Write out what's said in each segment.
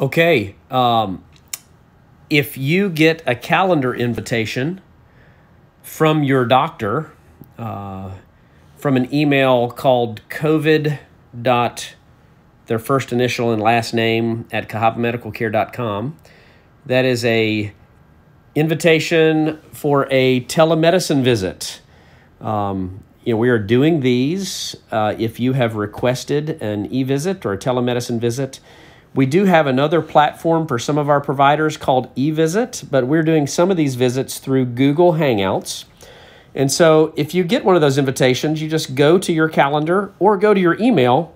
Okay. Um, if you get a calendar invitation from your doctor, uh, from an email called COVID dot their first initial and last name at cahabamedicalcare.com. That is a invitation for a telemedicine visit. Um, you know, we are doing these uh, if you have requested an e-visit or a telemedicine visit. We do have another platform for some of our providers called eVisit, but we're doing some of these visits through Google Hangouts. And so if you get one of those invitations, you just go to your calendar or go to your email.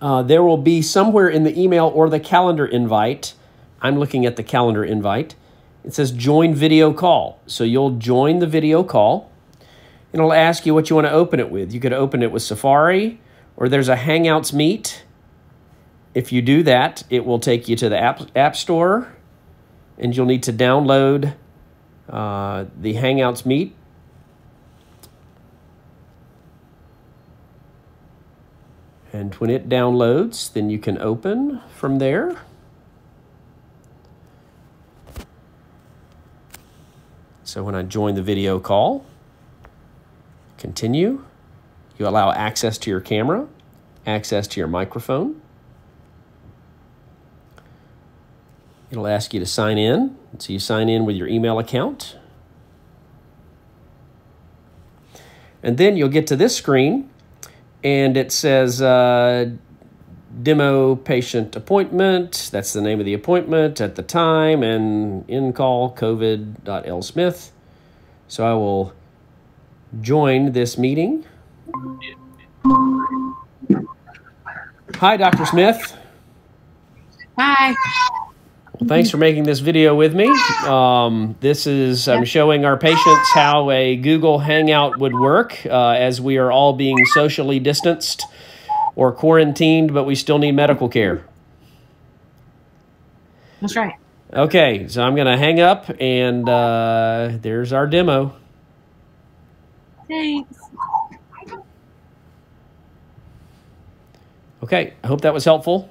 Uh, there will be somewhere in the email or the calendar invite. I'm looking at the calendar invite. It says join video call. So you'll join the video call. And it'll ask you what you want to open it with. You could open it with Safari or there's a Hangouts Meet. If you do that, it will take you to the App, app Store and you'll need to download uh, the Hangouts Meet And when it downloads, then you can open from there. So when I join the video call, continue, you allow access to your camera, access to your microphone. It'll ask you to sign in. So you sign in with your email account. And then you'll get to this screen and it says uh, demo patient appointment. That's the name of the appointment at the time, and in call COVID.L Smith. So I will join this meeting. Hi, Dr. Smith. Hi. Well, thanks for making this video with me. Um, this is, I'm showing our patients how a Google Hangout would work uh, as we are all being socially distanced or quarantined, but we still need medical care. That's right. Okay, so I'm going to hang up and uh, there's our demo. Thanks. Okay, I hope that was helpful.